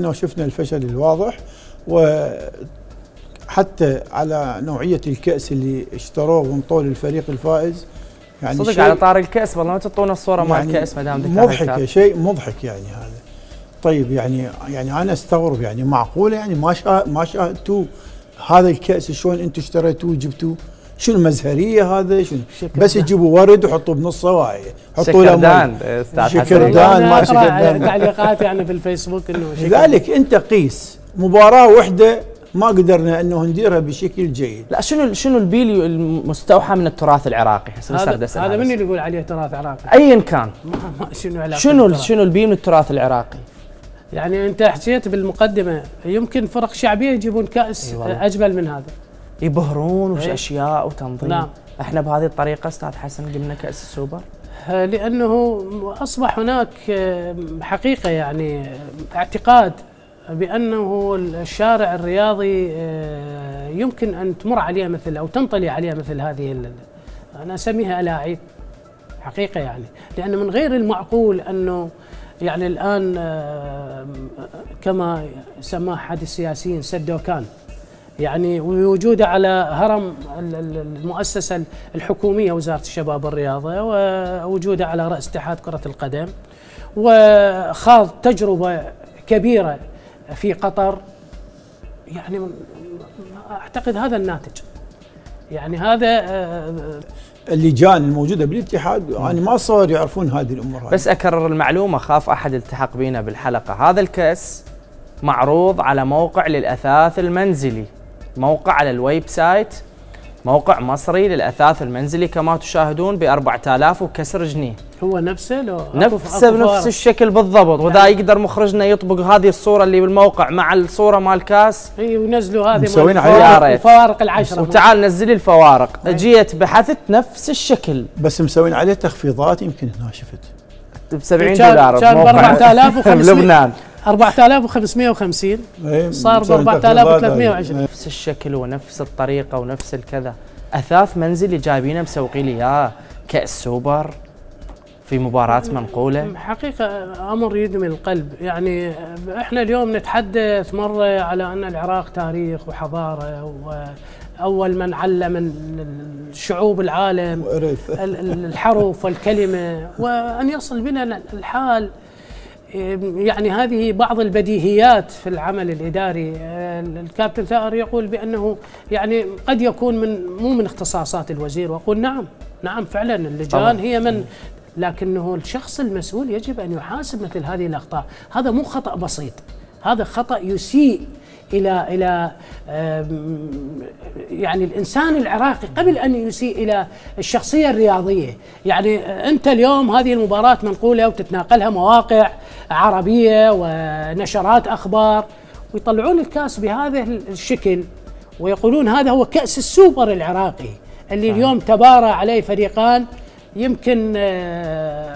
إنه شفنا الفشل الواضح وحتى على نوعية الكأس اللي اشتروه وانطوه للفريق الفائز يعني صدق على طار الكأس والله ما تعطونا الصورة يعني الكأس ما دام مضحكه شيء مضحك يعني هذا. طيب يعني يعني أنا أستغرب يعني معقولة يعني ما شا ما شاهدتوا هذا الكأس شلون أنتم اشتريتوه وجبتوه؟ شنو مزهريه هذا؟ شنو؟ بس يجيبوا ورد وحطوا بنص واعي حطوا له أستاذ شكردان ما شكردان تعليقات يعني في الفيسبوك إنه لذلك أنت قيس. مباراة واحدة ما قدرنا أنه نديرها بشكل جيد. لا شنو شنو البيليو المستوحى من التراث العراقي؟ هذا هذا من اللي يقول عليه تراث عراقي. ايا كان. شنو شنو شنو البيليو من التراث العراقي؟ يعني أنت حكيت بالمقدمة يمكن فرق شعبية يجيبون كأس أيوة. أجمل من هذا. يبهرون وش أيه؟ أشياء وتنظيم. نعم. إحنا بهذه الطريقة أستاذ حسن قمنا كأس السوبر. لأنه أصبح هناك حقيقة يعني اعتقاد بأنه الشارع الرياضي يمكن أن تمر عليه مثل أو تنطلي عليه مثل هذه أنا أسميها ألاعيب حقيقة يعني. لأن من غير المعقول أنه يعني الآن كما سماه احد السياسيين سدوكان يعني ووجوده على هرم المؤسسة الحكومية وزارة الشباب والرياضة ووجوده على رأس اتحاد كرة القدم وخاض تجربة كبيرة في قطر. يعني أعتقد هذا الناتج. يعني هذا اللجان الموجودة بالاتحاد يعني ما صار يعرفون هذه الأمور. بس أكرر المعلومة خاف أحد التحق بينا بالحلقة. هذا الكأس معروض على موقع للأثاث المنزلي. موقع على ال website موقع مصري للأثاث المنزلي كما تشاهدون ب 4000 وكسر جنيه. هو نفسه لو نفسه بنفس الشكل بالضبط وإذا يعني يقدر مخرجنا يطبق هذه الصورة اللي بالموقع مع الصورة مال الكاس إي وينزلوا هذه مسوين عليها الفوارق العشرة. وتعال نزل لي الفوارق جيت بحثت نفس الشكل. بس مسوين عليه تخفيضات يمكن هنا شفت؟ ب 70 دولار. كان ب 4500 بلبنان. 4550 صار ب 4320 نفس الشكل ونفس الطريقة ونفس الكذا. أثاث منزلي جايبينه مسوقي لي إياه. كأس سوبر في مباراة منقولة. حقيقة أمر يدمي القلب. يعني إحنا اليوم نتحدث مرة على أن العراق تاريخ وحضارة وأول من علم شعوب العالم الحرف والكلمة وأن يصل بنا الحال يعني هذه بعض البديهيات في العمل الإداري. الكابتن ثائر يقول بأنه يعني قد يكون من مو من اختصاصات الوزير وأقول نعم نعم فعلا اللجان هي من لكنه الشخص المسؤول يجب أن يحاسب مثل هذه الأخطاء. هذا مو خطأ بسيط. هذا خطأ يسيء إلى إلى يعني الإنسان العراقي قبل أن يسيء إلى الشخصية الرياضية، يعني أنت اليوم هذه المباراة منقولة وتتناقلها مواقع عربية ونشرات أخبار ويطلعون الكاس بهذا الشكل ويقولون هذا هو كأس السوبر العراقي اللي اليوم تبارى عليه فريقان يمكن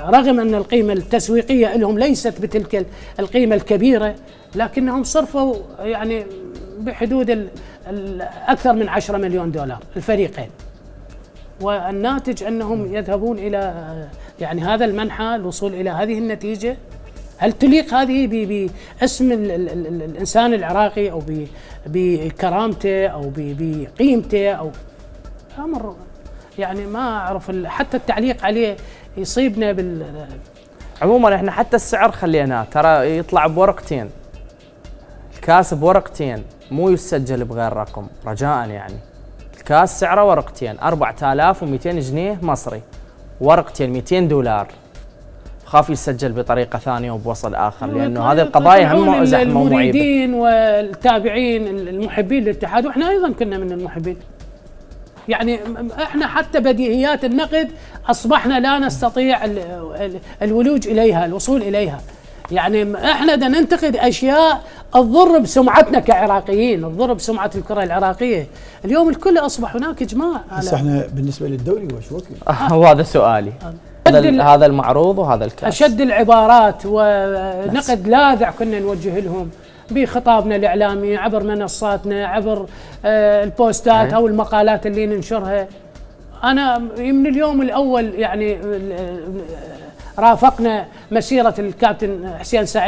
رغم أن القيمة التسويقية لهم ليست بتلك القيمة الكبيرة لكنهم صرفوا يعني بحدود أكثر من 10 مليون دولار الفريقين. والناتج أنهم يذهبون إلى يعني هذا المنحى الوصول إلى هذه النتيجة. هل تليق هذه باسم الإنسان العراقي أو بكرامته أو بقيمته أو؟ أمر يعني ما أعرف حتى التعليق عليه يصيبنا بال عموما إحنا حتى السعر خليناه ترى يطلع بورقتين. الكاس بورقتين مو يسجل بغير رقم رجاء يعني. الكاس سعره ورقتين 4200 جنيه مصري. ورقتين 200 دولار. خاف يسجل بطريقة ثانية وبوصل آخر لأنه هذه القضايا هم زحمة المريدين والتابعين المحبين للاتحاد وإحنا أيضا كنا من المحبين. يعني إحنا حتى بديهيات النقد أصبحنا لا نستطيع الولوج إليها الوصول إليها. يعني إحنا بدنا ننتقد أشياء تضر بسمعتنا كعراقيين تضر بسمعة الكرة العراقية. اليوم الكل أصبح هناك إجماع بس إحنا بالنسبة للدوري وش وكل وهذا سؤالي. هذا هذا المعروض وهذا الكأس. أشد العبارات ونقد لاذع كنا نوجه لهم. بخطابنا الإعلامي عبر منصاتنا عبر البوستات أو المقالات اللي ننشرها. أنا من اليوم الأول يعني رافقنا مسيرة الكابتن حسين سعيد.